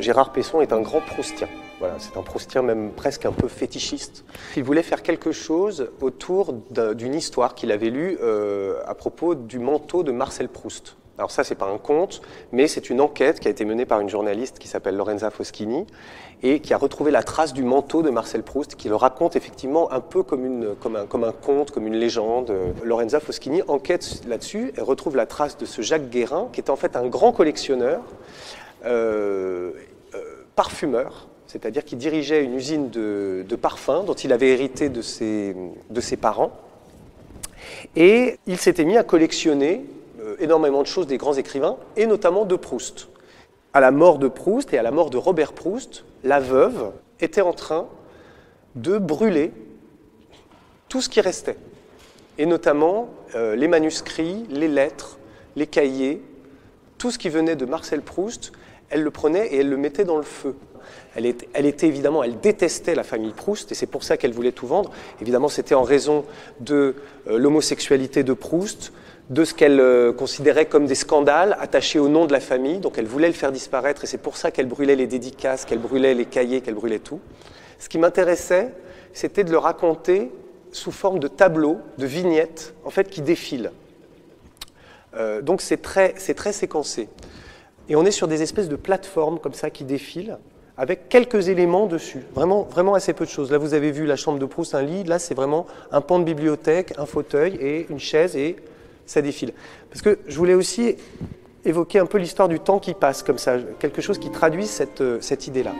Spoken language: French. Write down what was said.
Gérard Pesson est un grand proustien. Voilà, c'est un proustien même presque un peu fétichiste. Il voulait faire quelque chose autour d'une histoire qu'il avait lue euh, à propos du manteau de Marcel Proust. Alors ça, c'est pas un conte, mais c'est une enquête qui a été menée par une journaliste qui s'appelle Lorenza Foschini et qui a retrouvé la trace du manteau de Marcel Proust, qui le raconte effectivement un peu comme, un, conte, comme une légende. Lorenza Foschini enquête là-dessus et retrouve la trace de ce Jacques Guérin, qui est en fait un grand collectionneur, euh, parfumeur, c'est-à-dire qui dirigeait une usine de, parfums dont il avait hérité de ses, de ses parents. Et il s'était mis à collectionner euh, énormément de choses des grands écrivains, et notamment de Proust. À la mort de Proust et à la mort de Robert Proust, la veuve était en train de brûler tout ce qui restait, et notamment euh, les manuscrits, les lettres, les cahiers, tout ce qui venait de Marcel Proust, elle le prenait et elle le mettait dans le feu. Elle était, évidemment, elle détestait la famille Proust et c'est pour ça qu'elle voulait tout vendre. Évidemment, c'était en raison de euh, l'homosexualité de Proust, de ce qu'elle euh, considérait comme des scandales attachés au nom de la famille. Donc elle voulait le faire disparaître et c'est pour ça qu'elle brûlait les dédicaces, qu'elle brûlait les cahiers, qu'elle brûlait tout. Ce qui m'intéressait, c'était de le raconter sous forme de tableaux, de vignettes, en fait, qui défilent. Euh, donc c'est très séquencé. Et on est sur des espèces de plateformes comme ça qui défilent, avec quelques éléments dessus, vraiment, assez peu de choses. Là, vous avez vu la chambre de Proust, un lit, là, c'est vraiment un pan de bibliothèque, un fauteuil et une chaise et ça défile. Parce que je voulais aussi évoquer un peu l'histoire du temps qui passe comme ça, quelque chose qui traduit cette, euh, cette idée-là.